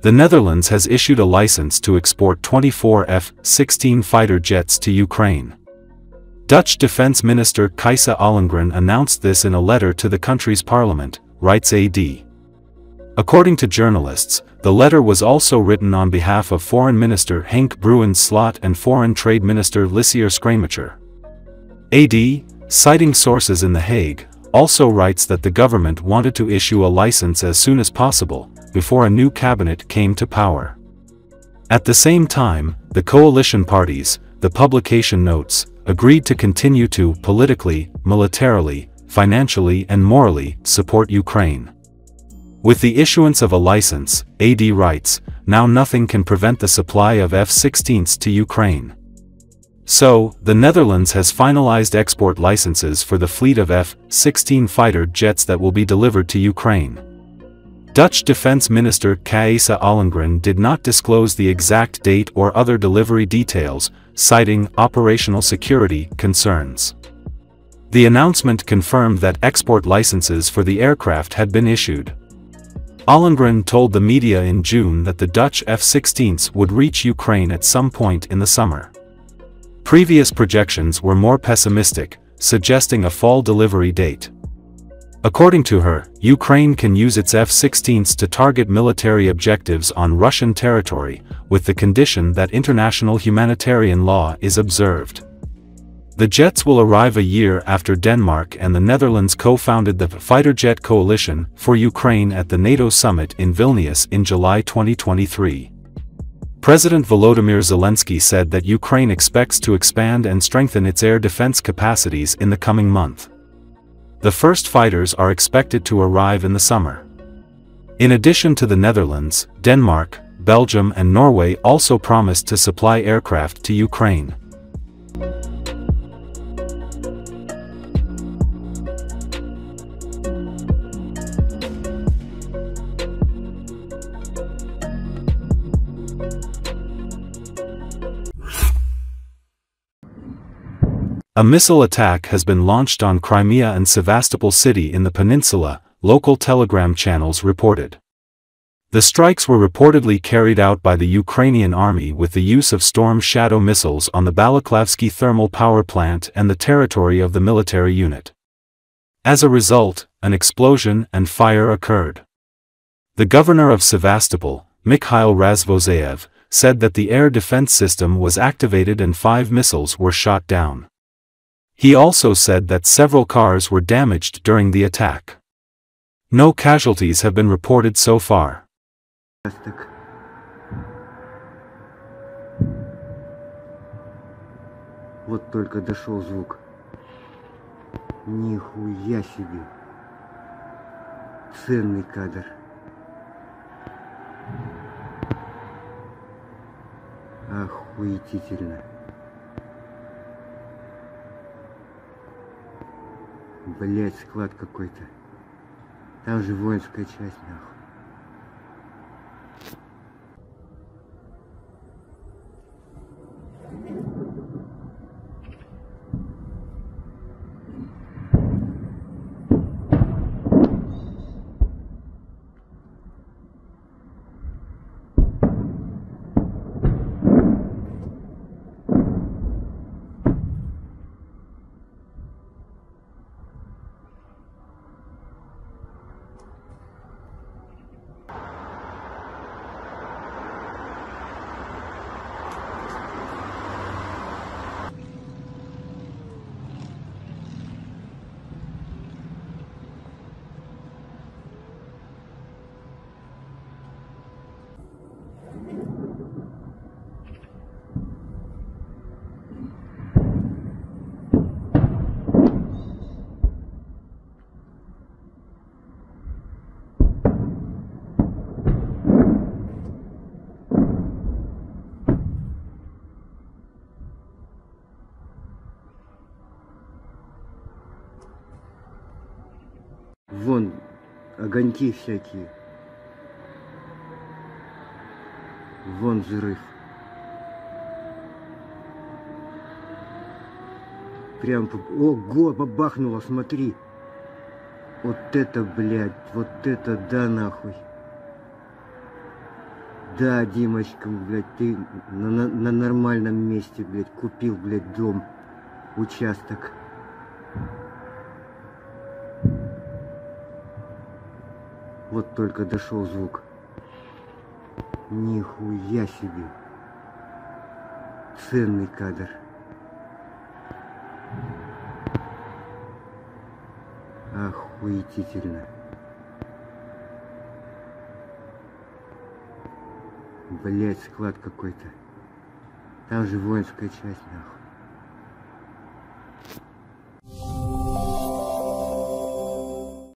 The Netherlands has issued a license to export 24 F-16 fighter jets to Ukraine. Dutch Defense Minister Kajsa Ollongren announced this in a letter to the country's parliament, writes AD. According to journalists, the letter was also written on behalf of Foreign Minister Hanke Bruins Slot and Foreign Trade Minister Lissier Schrijmacher. AD, citing sources in The Hague, also writes that the government wanted to issue a license as soon as possible, before a new cabinet came to power. At the same time, the coalition parties, the publication notes, agreed to continue to politically, militarily, financially and morally support Ukraine. With the issuance of a license, AD writes, now nothing can prevent the supply of F-16s to Ukraine. So, the Netherlands has finalized export licenses for the fleet of F-16 fighter jets that will be delivered to Ukraine. Dutch Defense Minister Kajsa Ollongren did not disclose the exact date or other delivery details, citing operational security concerns. The announcement confirmed that export licenses for the aircraft had been issued. Ollongren told the media in June that the Dutch F-16s would reach Ukraine at some point in the summer. Previous projections were more pessimistic, suggesting a fall delivery date. According to her, Ukraine can use its F-16s to target military objectives on Russian territory, with the condition that international humanitarian law is observed. The jets will arrive a year after Denmark and the Netherlands co-founded the Fighter Jet Coalition for Ukraine at the NATO summit in Vilnius in July 2023. President Volodymyr Zelensky said that Ukraine expects to expand and strengthen its air defense capacities in the coming month. The first fighters are expected to arrive in the summer. In addition to the Netherlands, Denmark, Belgium and Norway also promised to supply aircraft to Ukraine. A missile attack has been launched on Crimea and Sevastopol city in the peninsula, local telegram channels reported. The strikes were reportedly carried out by the Ukrainian army with the use of Storm Shadow missiles on the Balaklavsky thermal power plant and the territory of the military unit. As a result, an explosion and fire occurred. The governor of Sevastopol, Mikhail Razvozayev, said that the air defense system was activated and five missiles were shot down. He also said that several cars were damaged during the attack. No casualties have been reported so far. Вот только дошел звук. Нихуя себе. Ценный кадр. Охуетительно. Блять, склад какой-то. Там же воинская часть, нахуй. Вон огоньки всякие. Вон взрыв. Прям, ого, бабахнуло, смотри. Вот это, блядь, вот это да нахуй. Да, Димочка, блядь, ты на, на, на нормальном месте, блядь, купил, блядь, дом, участок. Вот только дошел звук. Нихуя себе. Ценный кадр. Охуетительно. Блять, склад какой-то. Там же воинская часть, нахуй.